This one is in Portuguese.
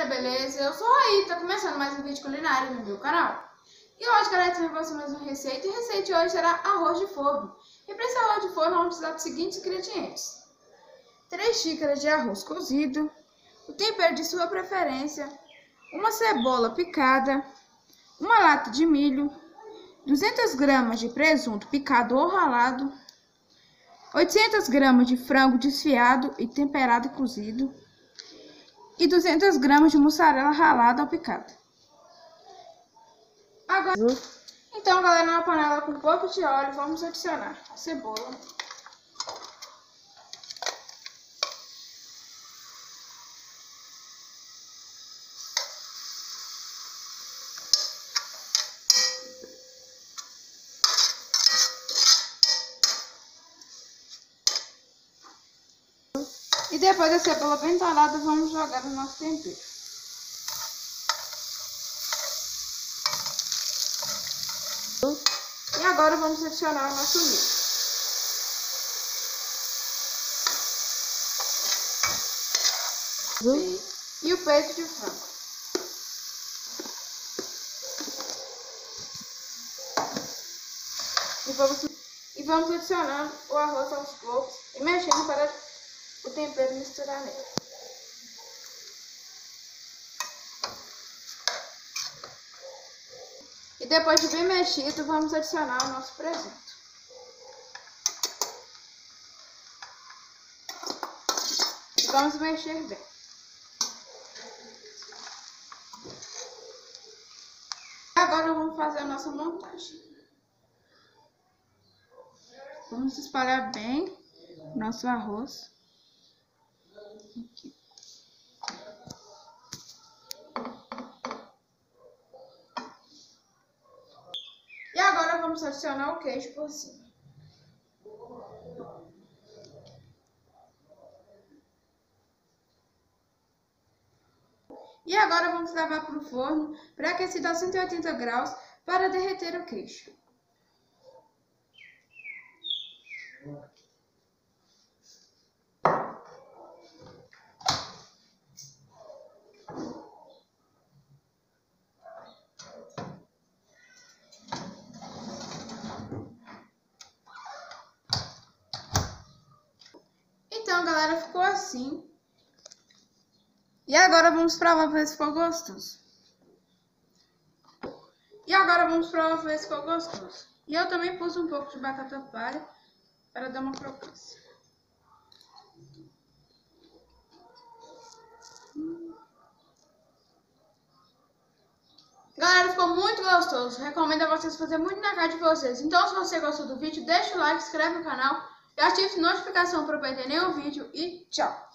galera, beleza? Eu sou a Raí, tô começando mais um vídeo culinário no meu canal. E hoje, galera, trazer pra mais uma receita. E a receita de hoje será arroz de forno. E para esse arroz de forno, vamos precisar dos seguintes ingredientes. 3 xícaras de arroz cozido, o tempero de sua preferência, uma cebola picada, uma lata de milho, 200 gramas de presunto picado ou ralado, 800 gramas de frango desfiado e temperado e cozido, e 200 gramas de mussarela ralada ou picada. Agora, então, galera, na panela com um pouco de óleo, vamos adicionar a cebola. Depois da cebola bem talada, vamos jogar o nosso tempero. E agora vamos adicionar o nosso milho. E o peito de frango. E vamos, e vamos adicionando o arroz aos poucos e mexendo para o tempero misturar nele. E depois de bem mexido, vamos adicionar o nosso presunto. E vamos mexer bem. Agora vamos fazer a nossa montagem. Vamos espalhar bem nosso arroz. E agora vamos adicionar o queijo por cima. E agora vamos levar para o forno pré-aquecido a 180 graus para derreter o queijo. Então, galera, ficou assim. E agora vamos provar para ver se ficou gostoso. E agora vamos provar para ver se ficou gostoso. E eu também pus um pouco de batata palha para dar uma crocância. Galera, ficou muito gostoso. Recomendo a vocês fazer muito na casa de vocês. Então, se você gostou do vídeo, deixa o like, inscreve no canal e ative notificação para não perder nenhum vídeo. E tchau!